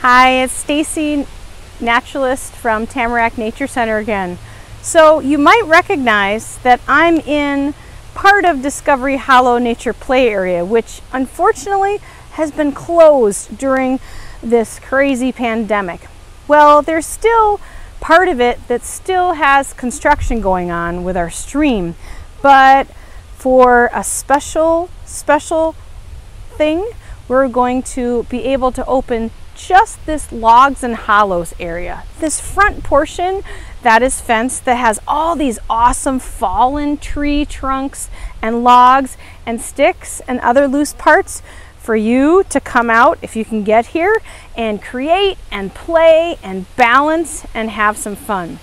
Hi, it's Stacy, naturalist from Tamarack Nature Center again. So you might recognize that I'm in part of Discovery Hollow Nature Play Area, which unfortunately has been closed during this crazy pandemic. Well, there's still part of it that still has construction going on with our stream, but for a special, special thing, we're going to be able to open just this logs and hollows area. This front portion that is fenced that has all these awesome fallen tree trunks and logs and sticks and other loose parts for you to come out if you can get here and create and play and balance and have some fun.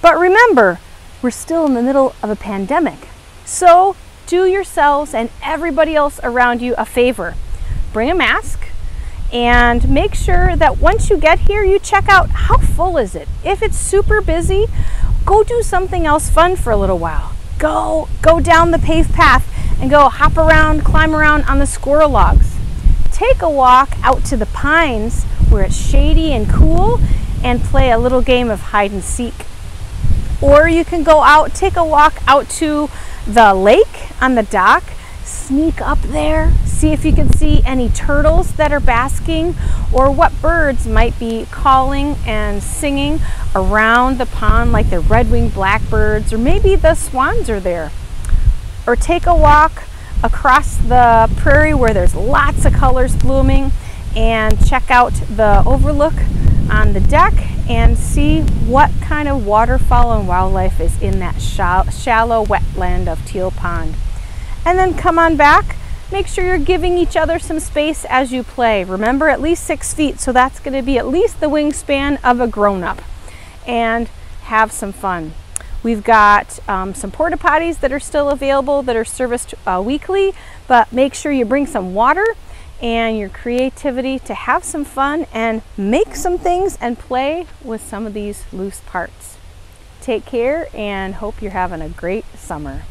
But remember, we're still in the middle of a pandemic. So do yourselves and everybody else around you a favor. Bring a mask, and make sure that once you get here you check out how full is it. If it's super busy go do something else fun for a little while. Go go down the paved path and go hop around climb around on the squirrel logs. Take a walk out to the pines where it's shady and cool and play a little game of hide and seek. Or you can go out take a walk out to the lake on the dock sneak up there, see if you can see any turtles that are basking or what birds might be calling and singing around the pond like the red-winged blackbirds or maybe the swans are there. Or take a walk across the prairie where there's lots of colors blooming and check out the overlook on the deck and see what kind of waterfowl and wildlife is in that shallow wetland of Teal Pond and then come on back. Make sure you're giving each other some space as you play. Remember, at least six feet, so that's gonna be at least the wingspan of a grown-up. And have some fun. We've got um, some porta potties that are still available that are serviced uh, weekly, but make sure you bring some water and your creativity to have some fun and make some things and play with some of these loose parts. Take care and hope you're having a great summer.